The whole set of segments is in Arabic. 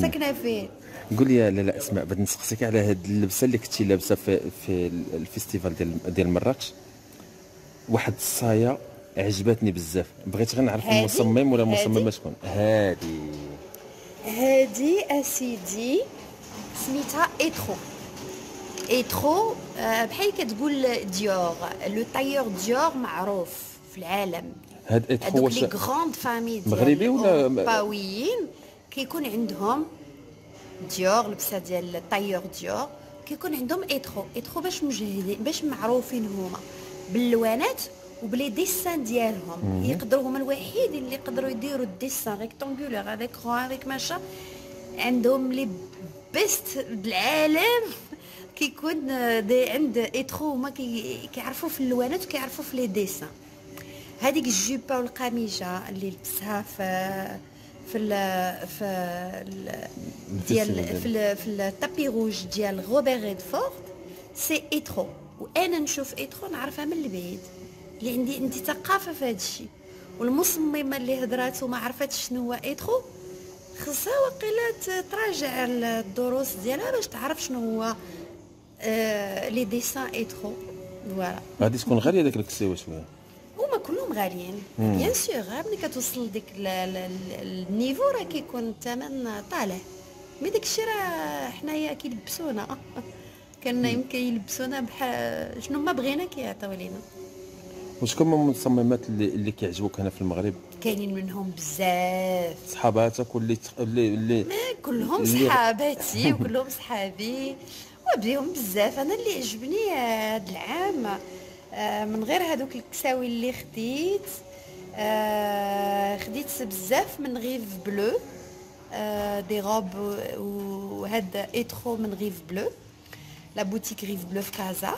ساكنة فيه قول لي لا لا اسمع بغيت نسقسيك على هاد اللبسة اللي كنتي لابسة في في ال festival ديال ديال مراكش واحد الصاية عجبتني بزاف. بغيت غير نعرف؟ المصمم ولا؟ المصممه شكون هادي. هادي أسيدي سميتها إيترو. إيترو آه، بحال كتقول ديور. le tailleur ديور معروف في العالم. هاد هذوك واش les grandes فامي مغربي ولا- أوروباويين كيكون عندهم. ديور لبسه ديال طايور ديور كيكون عندهم ايترو ايترو باش مجهدين باش معروفين هما باللوانات وبلي ديسان ديالهم يقدروا هما الوحيدين اللي يقدروا يديروا الديسان ريكتونغولير هذاك غران هذاك ماشا عندهم لي بيست بالعالم كيكون دي عند ايترو هما كي- كيعرفوا في اللوانات وكيعرفوا في لي ديسان هذيك الجيبه والقميجه اللي لبسها في في ال في ال ديال في ال في ال tapis rouge ديال روبير ريدفورد c'est Etro وأنا نشوف Etro نعرفها من البعيد. اللي عندي عندي ثقافة في هذا الشيء. والمصممة اللي هضرات وما عرفتش شنو هو Etro خصها وقيلا تراجع الدروس ديالها باش تعرف شنو هو آه les dessins Etro voilà غادي تكون غالية داك الكسيوه شوية كلهم غاليين. bien sûr ملي كتوصل لديك ال- ال- ال- ال niveau راه كيكون الثمن طالع. mais داك الشيء راه حنايا كيلبسونا. كان يمكن يلبسونا بحال شنو ما بغينا كيعطيو لينا. وشكون هما المصممات اللي اللي كيعجبوك هنا في المغرب؟ كاينين منهم بزاف. صحاباتك واللي اللي اللي كلهم صحاباتي وكلهم صحابي. وبيهم بزاف. أنا اللي عجبني هذا العام من غير هذوك الكساوي اللي خديت آه، خديت بزاف من Rive Bleue آه، des robes وهاد Etro من Rive Bleue la boutique Rive Bleue في كازا.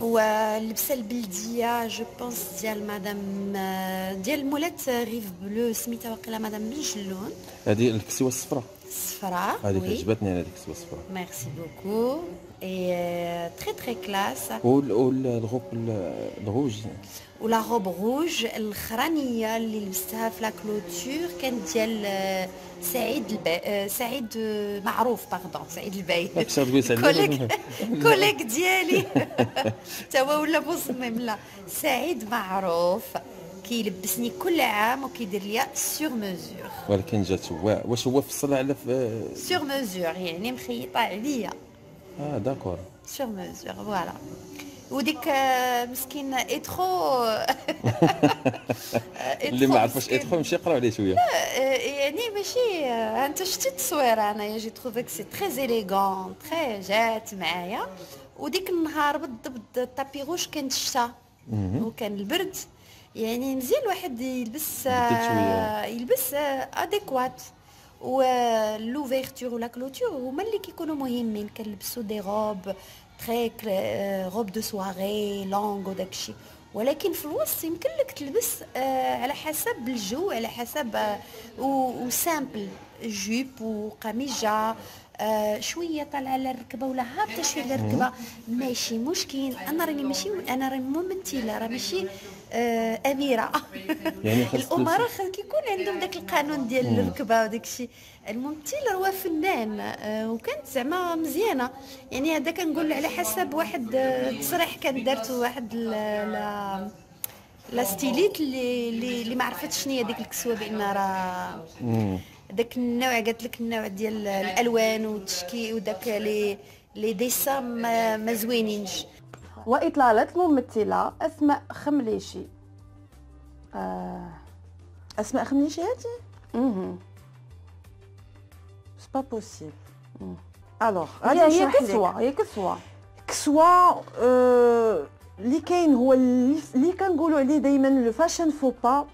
واللبسة البلدية je pense ديال مدام ديال مولات Rive Bleue سميتها واقيلا مدام بن جلون هذه الكسوه الصفراء. الصفراء هذيك عجبتني أنا هذيك الصفراء merci beaucoup et très très classe وال- والغوب ال- الروج و la robe rouge الاخرانيه اللي لبستها في la clôture كانت ديال سعيد البا... آه، سعيد معروف pardon سعيد الباي collègue collègue ديالي تا هو ولا مصمم لا سعيد معروف كيلبسني كل عام وكيدير ليا sur mesure ولكن جات هو واش هو فصل على في sur mesure يعني مخيطة عليا. آه d'accord. sur mesure voilà وديك آه، مسكين Etro اللي ما عرفش ادخل مشي يقرا عليه شوية. يعني ماشي آه، أنت شتي التصويره انايا j'ai trouvé que c'est très élégant très جات معايا. وديك النهار بالضبط ال tapis rouge كانت الشتا. وكان البرد. يعني مزيان الواحد يلبس. يلبس adéquate و l'ouverture و la clôture هما اللي كيكونوا مهمين كنلبسوا des robes très robes de soirée longues وداكشي ولكن في الوسط يمكن لك تلبس آه على حسب الجو على حسب و- و simple jupe وقميجه آه شوية طالعة على الركبه ولا هابطة شوية على الركبه ماشي مشكل. أنا راني ماشي أنا راني ممثله راه ماشي آه أميرة. يعني الامراء كيكون عندهم داك القانون ديال الركبة وداك الشيء. الممثل هو فنان آه، وكانت زعما مزيانة. يعني هذا كنقول على حسب واحد آه، تصريح كان دارته واحد لا لا ستيليت اللي اللي, اللي ما عرفتش شنو هي ديك الكسوة بأن راه داك النوع قالت لك النوع ديال الألوان والتشكيل وداك لي les dessins ما, ما زوينينش. وإطلالة الممثلة أسماء خمليشي. آه. أسماء خميشي هادي مهم. c'est pas possible alors غادي هي هي نشرح لك. كسوة هي كسوة. كسوة آه، اللي كاين هو اللي كنقولوا عليه دائما le fashion faux pas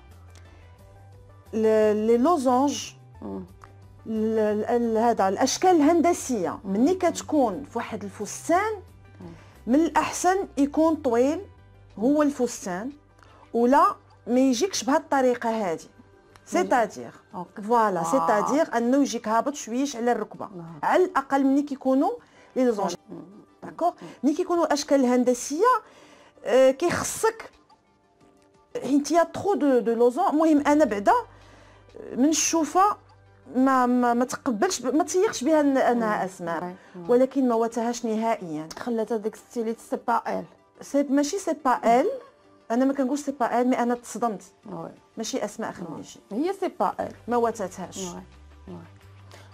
les losanges هذا الأشكال الهندسية. ملي كتكون في واحد الفستان من الأحسن يكون طويل هو الفستان ولا ما يجيكش بهذه الطريقة هذه. c'est-à-dire. voilà آه. c'est-à-dire أنه يجيك هابط شويش على الركبة. على الأقل ملي كيكونوا les losanges d'accord ملي كيكونوا أشكال هندسية آه، كيخصك. حيت y'a trop de de losanges. المهم أنا بعدا من الشوفة ما ما, ما تقبلش ب- ما تيقش بها أنها اسماء. ولكن ما واتهاش نهائيا. خلات هذاك ستيليت سي با ال سي ماشي سي با ال أنا ما كنقولش سي با ال مي أنا تصدمت ماشي أسماء خميشي هي سي با ال ما. وي.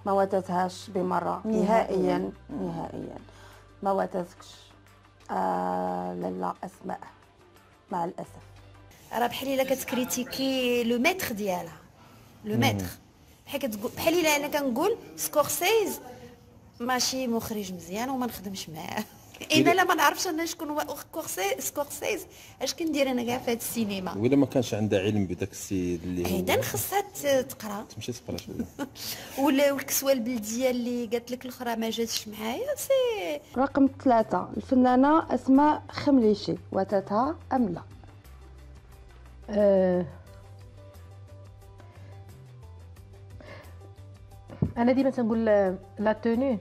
ما واتتهاش بمرة. نهائياً. نهائيا. ما واتتكش. آه لالا أسماء. مع الأسف. راه بحال إلا كتكريتيكي le maître ديالها. le maître. بحال كتقول بحال إلا أنا كنقول سكورسيز ماشي مخرج مزيان وما نخدمش معاه. أنا لا ما نعرفش أنا شكون هو. سكورسيز سكورسيز. أش كندير أنا كاع في هذا السينما؟ ولا ما كانش عندها علم بداك السيد اللي هو اذا خصها تقرأ. تمشي تقرأ شوية. ولا والكسوه البلدية اللي قالت لك الأخرى ما جاتش معايا سي رقم ثلاثة. الفنانة أسماء خمليشي. واتتها أم لا؟ آه، أنا ديما تنقول la tenue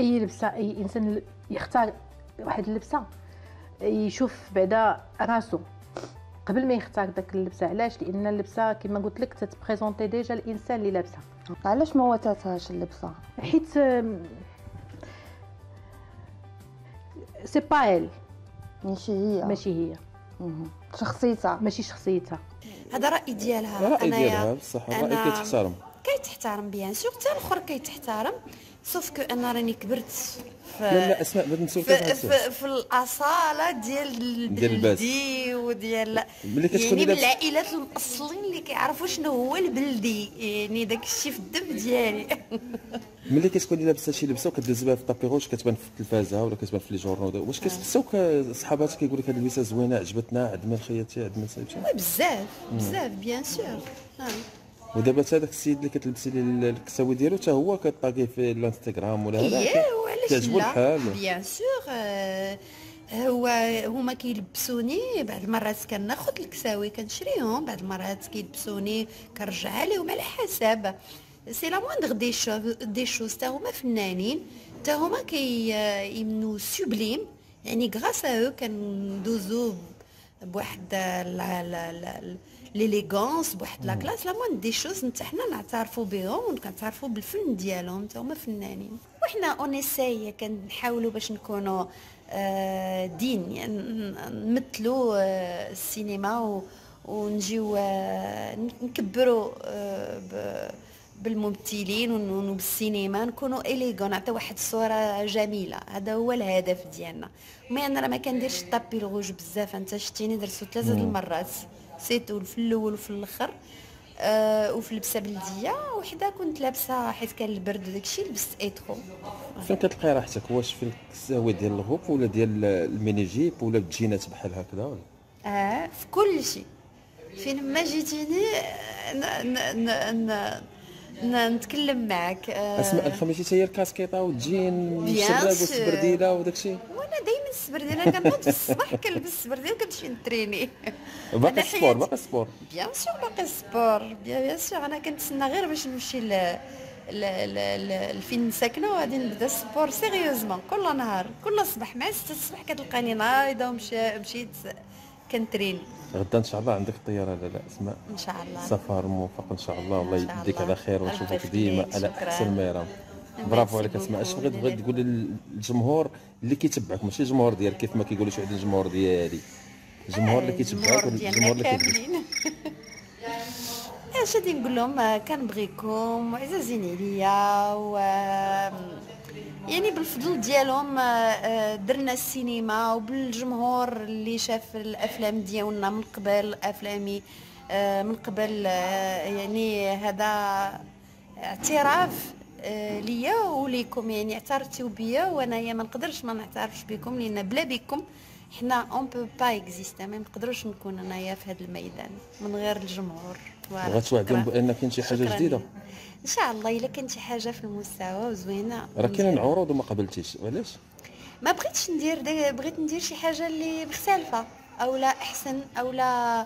أي لبسة أي إنسان يختار واحد اللبسة يشوف بعدا راسو. قبل ما يختار داك اللبسة علاش؟ لأن اللبسة كما قلت لك تتبريزونتي déjà الإنسان اللي لابسه علاش ما واتتهاش اللبسة؟ حيت c'est pas ال ماشي هي. ماشي هي. شخصيتها. ماشي شخصيتها. هذا رأي ديالها. الراي ديالها انايا بصح الراي أنا- كيتحترم كيتحترم bien sûr حتى الآخر كيتحترم sauf que أنا راني كبرت في la la اسماء في. في, في الأصالة ديال. البلدي وديال يعني من العائلات المأصلين اللي كيعرفوا شنو هو البلدي يعني داك الشيء في الدم ديالي ملي كتكوني لابسه شي لبسة وكدوزي بها في ال tapis rouge كتبان في التلفازة ولا كتبان في les journaux واش كتحسوك صحاباتك كيقول لك هاد اللبسه زوينة عجبتنا عند من خياتي عند من صايبتي oui بزاف بزاف bien sûr آه. ودابا حتى داك السيد اللي كتلبسي ليه الكساوي ديالو حتى هو كطاغي في الانستغرام ولا هذا لا؟ الحال. bien sûr آه، هو هما كيلبسوني بعض المرات كناخذ الكساوي كنشريهم بعض المرات كيلبسوني كنرجعها لهم على حسب. c'est la moindre des cho- des choses تا هما فنانين تا هما كيمنوا sublime يعني grâce à كندوزو بواحد la la la l'élégance بواحد la classe la moindre des choses نتا حنا نعترفوا بهم ونعترفوا بالفن ديالهم تا هما فنانين وحنا on essaie كنحاولوا باش نكونوا آه، dignes يعني نمثلوا آه، السينما و- ونجيو آه، نكبروا آه، بالممثلين وبالسينما نكونوا élégants نعطيو واحد الصورة جميله هذا هو الهدف ديالنا mais أنا راه ما كنديرش ال tapis rouge بزاف انت شتيني درتو ثلاثة المرات c'était في الأول وفي الآخر آه وفي لبسة بلدية وحدة كنت لابسة حيت كان البرد وداكشي لبست ايترو فين كتلقاي راحتك؟ واش في الكساوي ديال الغوب ولا ديال ال mini-jupe ولا بالجينات بحال هكذا ولا؟ آه في كل شيء. فين ما جيتيني نتكلم معك آه، أسماء الخميسي هي الكاسكيطة و ال jean sûr. والسبرديلة وداك الشيء وأنا دايما السبرديله كنوض في الصباح كنلبس السبرديله وكنمشي نتريني. باقي ال sport باقي ال sport bien sûr باقي ال sport bien sûr أنا كنتسنى غير باش نمشي ل ل- ل- ل- لفين ساكنة وغادي نبدا ال sport sérieusement كل نهار كل صباح مع 6 الصبح كتلقاني نايضة ومشي مشيت كنتريني. غدا إن شاء الله عندك الطياره لا لا اسماء إن شاء الله. سفر موفق إن شاء الله شاء يديك الله. على خير الله ونشوفك ديما. على. احسن ما يرام برافو عليك أسماء. أش بغيت بغيت. تقول للجمهور اللي كيتبعك ماشي الجمهور ديالك كيف ما كيقولوا شي واحد الجمهور ديالي. الجمهور اللي كيتبعك والجمهور اللي كيتبعك اش غادي نقول لهم؟ كنبغيكم وعزازين عليا و يعني بالفضل ديالهم درنا السينما وبالجمهور اللي شاف الأفلام ديالنا من قبل أفلامي من قبل يعني هذا اعتراف ليا وليكم يعني اعترفتوا بيا وانايا ما نقدرش ما نعترفش بكم لأن بلا بكم حنا on peut pas exister ما نقدرش نكون انايا في هذا الميدان من غير الجمهور شكراً. ben كاين شي حاجة. جديدة إن شاء الله إلا كانت شي حاجة في المستوى وزوينة راه كاينين. عروض وما قبلتيش علاش ما بغيتش ندير بغيت ندير شي حاجة اللي مختلفة أو لا أحسن أو لا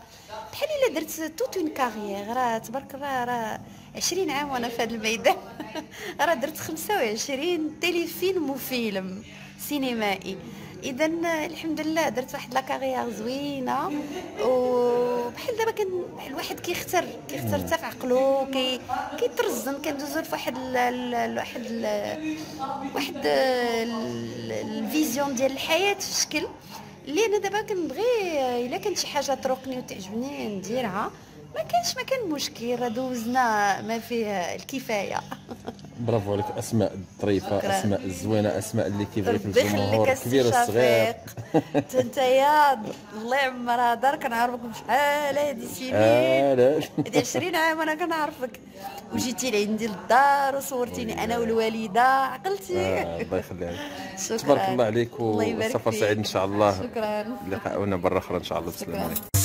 بحال إلا درت toute une carrière راه تبارك الله راه 20 عام وأنا في هذا الميدان. راه درت 25 téléfilm وفيلم سينمائي. اذا الحمد لله درت واحد la carrière زوينة. وبحال دابا كان الواحد كيختار كيختار حتى في عقلو كي كيترزن كندوزو ال- واحد واحد ال- ال vision ديال الحياة في شكل. اللي أنا دابا كنبغي إلا كانت شي حاجة تروقني وتعجبني نديرها. ما كانش ما كان مشكل راه دوزنا ما فيه الكفاية. برافو عليك. أسماء الظريفه شكراً. أسماء الزوينه أسماء اللي كيبغيك الجمهور والصغير شفيق. انت يا الله يعمرها دار كنعرفكم شحال هادي سنين. هادي 20 عام وأنا كنعرفك. وجيتي لعندي للدار وصورتيني أنا والوالدة عقلتي. آه، الله يخليك شكراً. تبارك الله عليك وسفر. سعيد إن شاء الله. شكرا. لقاؤنا مرة أخرى إن شاء الله. شكراً. عليكم.